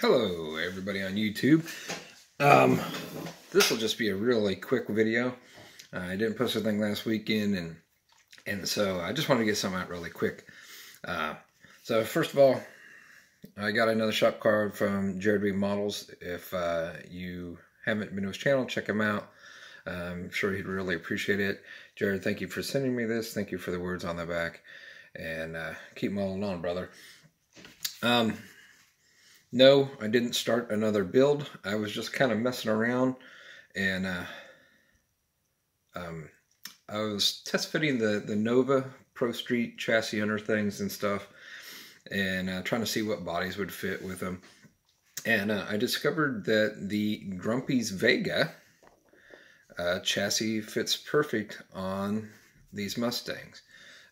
Hello, everybody on YouTube. Um, this will just be a really quick video. Uh, I didn't post anything last weekend, and and so I just wanted to get something out really quick. Uh, so first of all, I got another shop card from Jared B Models. If uh, you haven't been to his channel, check him out. I'm sure he'd really appreciate it. Jared, thank you for sending me this. Thank you for the words on the back, and uh, keep molding on, brother. Um, no, I didn't start another build. I was just kind of messing around and uh, um, I was test fitting the, the Nova Pro Street chassis under things and stuff and uh, trying to see what bodies would fit with them. And uh, I discovered that the Grumpy's Vega uh, chassis fits perfect on these Mustangs.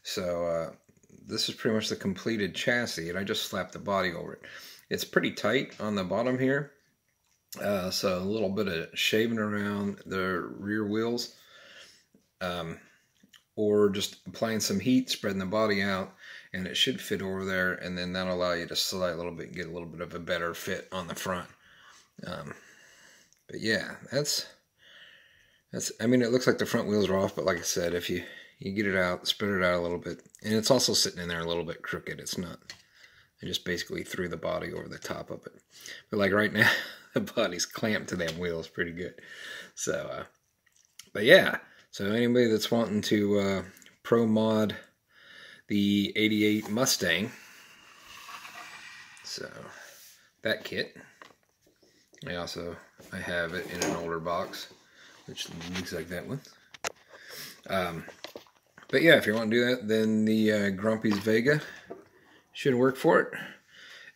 So uh, this is pretty much the completed chassis and I just slapped the body over it. It's pretty tight on the bottom here. Uh, so a little bit of shaving around the rear wheels. Um, or just applying some heat, spreading the body out, and it should fit over there, and then that'll allow you to slide a little bit, get a little bit of a better fit on the front. Um, but yeah, that's that's. I mean, it looks like the front wheels are off, but like I said, if you you get it out, spread it out a little bit, and it's also sitting in there a little bit crooked. It's not I just basically threw the body over the top of it. But like right now, the body's clamped to them wheels pretty good. So, uh, but yeah. So anybody that's wanting to uh, pro mod the 88 Mustang, so that kit. I also I have it in an older box, which looks like that one. Um, but yeah, if you want to do that, then the uh, Grumpy's Vega should work for it.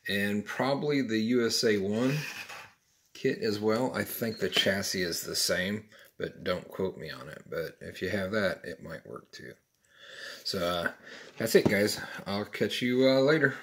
And probably the USA 1 kit as well. I think the chassis is the same, but don't quote me on it. But if you have that, it might work too. So uh, that's it, guys. I'll catch you uh, later.